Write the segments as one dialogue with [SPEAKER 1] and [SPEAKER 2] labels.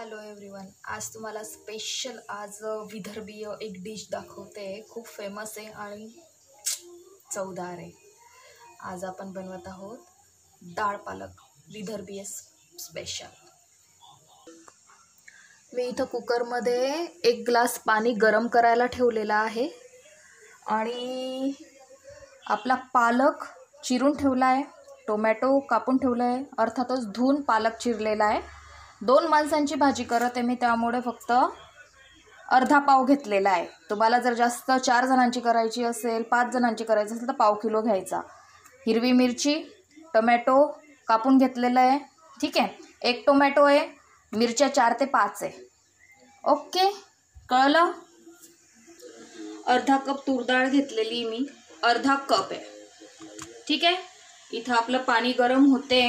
[SPEAKER 1] Hello everyone आज तुम्हाला special आज विदर्भीय एक डिश दाखवते. खूप फेमस आहे आणि चवदार आहे. आज आपण बनवत आहोत डाळ पालक विदर्भीय स्पेशल मी इथं कुकरमध्ये एक ग्लास पाणी गरम करायला ठेवलेला आहे. आणि आपला पालक चिरून ठेवला आहे टोमॅटो कापून ठेवला आहे अर्थातच धुवून पालक चिरलेला आहे. दोन माणसांची भाजी करत आहे मी त्यामुळे फक्त अर्धा पाव घेतलेला आहे. तुम्हाला जर जास्त चार जणांची करायची असेल पाच जणांची करायची असेल तर पाव किलो घ्यायचा. हिरवी मिरची टोमॅटो कापून घेतलेलं आहे. ठीक आहे? एक टोमॅटो आहे मिरच्या चार ते पाच आहे. ओके? कळलं? अर्धा कप तूर डाळ घेतलेली मी. अर्धा कप आहे. ठीक आहे? इथं आपलं पाणी गरम होते.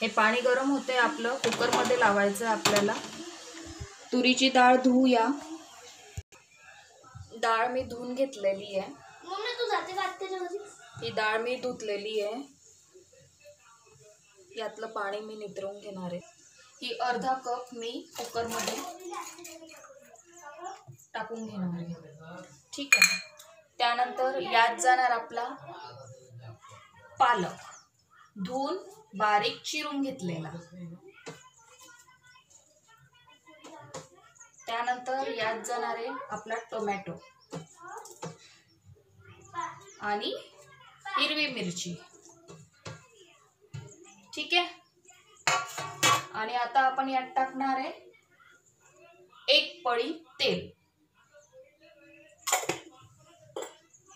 [SPEAKER 1] हे पाणी गरम होते आपलं. कुकरमध्ये लावायचं आहे आपल्याला. तुरीची डाळ धुवूया डाळ मी धुवून घेतलेली आहे. ही डाळ मी धुतलेली आहे. यातलं पाणी मी नितरवून घेणार आहे. ही अर्धा कप मी कुकरमध्ये टाकून घेणार आहे. ठीक आहे. त्यानंतर यात जाणार आपला पालक. धुवून बारीक चिरून घेतलेला. त्यानंतर यात जाणारे आपला टोमॅटो. आणि हिरवी मिरची. ठीक आहे? आणि आता आपण यात टाकणार आहे एक पळी तेल.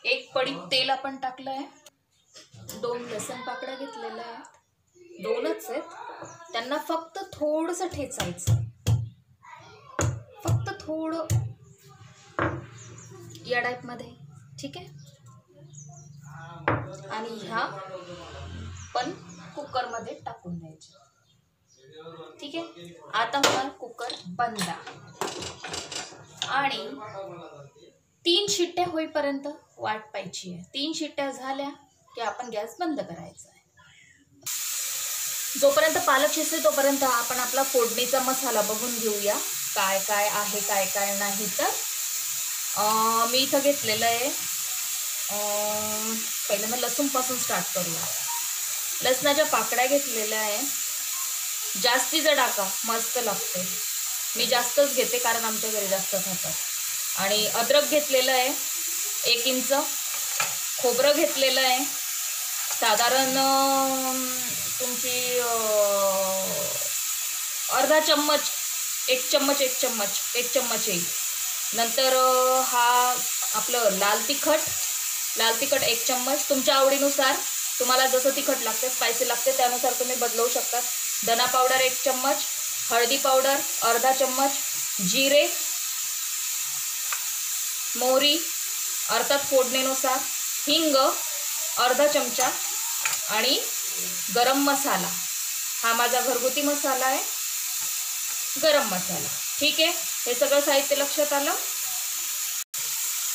[SPEAKER 1] एक पडी तेल आपण टाकलं आहे दोन लसण पाकड्या घेतलेल्या आहेत. दोनच आहेत. त्यांना फक्त थोडंसं ठेचायचं. फक्त थोडं. या टाईपमध्ये. ठीक आहे? आणि ह्या पण कुकरमध्ये टाकून द्यायचे. ठीक आहे? आता होणार कुकर बंद. आणि तीन शिट्ट्या होईपर्यंत वाट पाहिजे आहे. तीन शिट्ट्या झाल्या की आपण गॅस बंद करायचा आहे. जोपर्यंत पालक शिजते तोपर्यंत आपण आपला फोडणीचा मसाला बघून घेऊया. काय काय आहे काय काय नाही तर. मी इथं घेतलेलं आहे. पहिलं मग लसूणपासून स्टार्ट करूया. लसणाच्या पाकड्या घेतलेल्या आहे. जास्तीचं डाका मस्त लागते. मी जास्तच घेते कारण आमच्या घरी जास्त खातात. आणि अद्रक घेतलेलं आहे एक इंच. खोबरं घेतलेलं आहे. साधारण तुमची अर्धा चम्मच एक चम्मच एक चम्मच एक चम्मच येईल. नंतर हा आपलं लाल तिखट लाल तिखट एक चम्मच. तुमच्या आवडीनुसार तुम्हाला जसं तिखट लागते स्पायसी लागते त्यानुसार तुम्ही बदलवू शकता धना पावडर एक चम्मच हळदी पावडर अर्धा चम्मच जिरे मोहरी अर्थात फोडणीनुसार हिंग अर्धा चमचा आणि गरम मसाला. हा माझा घरगुती मसाला आहे. गरम मसाला. ठीक आहे? हे सगळं साहित्य लक्षात आलं?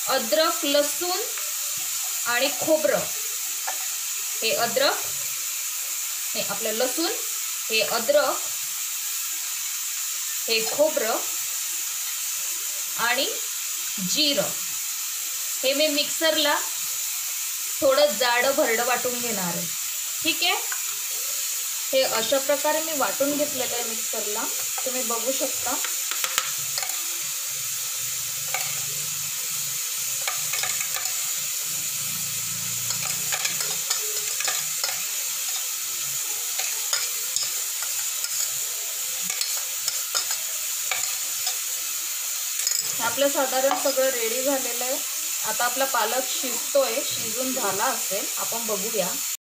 [SPEAKER 1] अद्रक लसूण आणि खोबरं. हे अद्रक हे आपलं लसूण हे अद्रक हे खोबरं आणि जिरं. हे मी मिक्सरला थोडं जाडं भरडं वाटून घेणार आहे. ठीक आहे? हे अशा प्रकारे मी वाटून घेतलेलं आहे मिक्सरला. तुम्ही बघू शकता. आपलं साधारण सगळं रेडी झालेलं आहे. आता आपला पालक शिजतोय. शिजून झाला असेल. आपण बघूया.